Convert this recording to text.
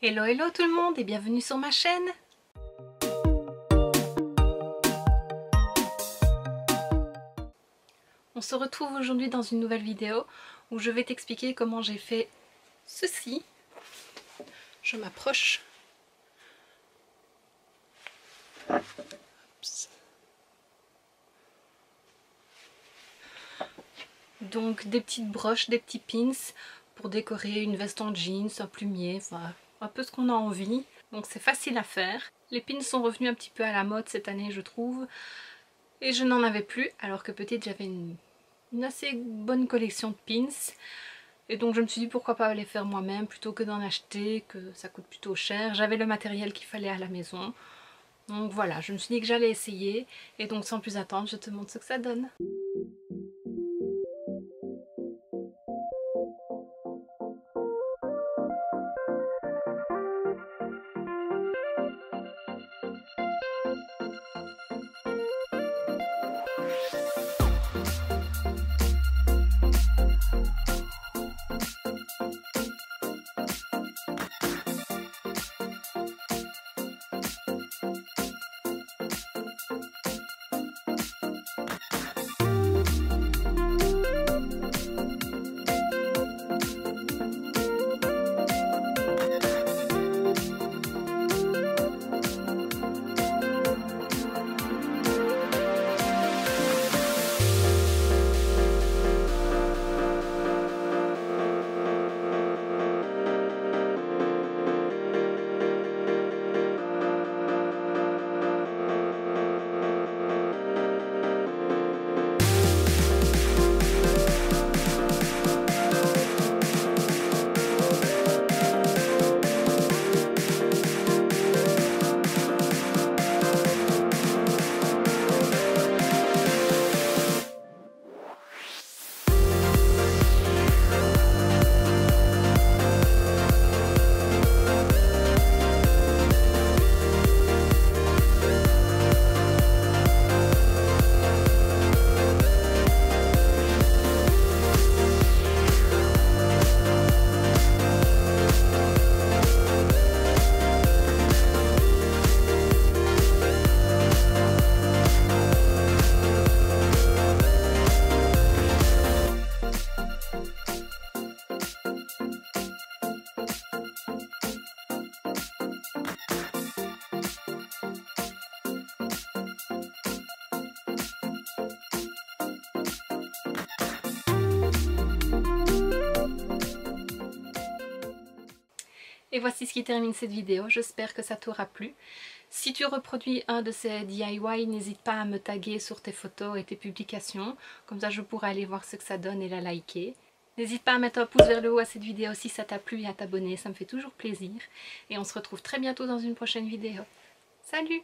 Hello hello tout le monde et bienvenue sur ma chaîne On se retrouve aujourd'hui dans une nouvelle vidéo où je vais t'expliquer comment j'ai fait ceci. Je m'approche. Donc des petites broches, des petits pins pour décorer une veste en jeans, un plumier, enfin un peu ce qu'on a envie. Donc c'est facile à faire. Les pins sont revenus un petit peu à la mode cette année je trouve. Et je n'en avais plus alors que petite j'avais une, assez bonne collection de pins. Et donc je me suis dit pourquoi pas les faire moi-même plutôt que d'en acheter, que ça coûte plutôt cher. J'avais le matériel qu'il fallait à la maison. Donc voilà, je me suis dit que j'allais essayer. Et donc sans plus attendre, je te montre ce que ça donne. Et voici ce qui termine cette vidéo, j'espère que ça t'aura plu. Si tu reproduis un de ces DIY, n'hésite pas à me taguer sur tes photos et tes publications, comme ça je pourrai aller voir ce que ça donne et la liker. N'hésite pas à mettre un pouce vers le haut à cette vidéo si ça t'a plu et à t'abonner, ça me fait toujours plaisir. Et on se retrouve très bientôt dans une prochaine vidéo. Salut